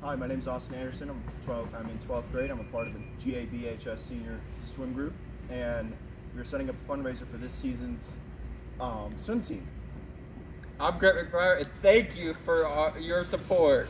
Hi, my name is Austin Anderson. I'm 12. I'm in 12th grade. I'm a part of the GABHS senior swim group, and we're setting up a fundraiser for this season's um, swim team. I'm Greg McBride, and thank you for uh, your support.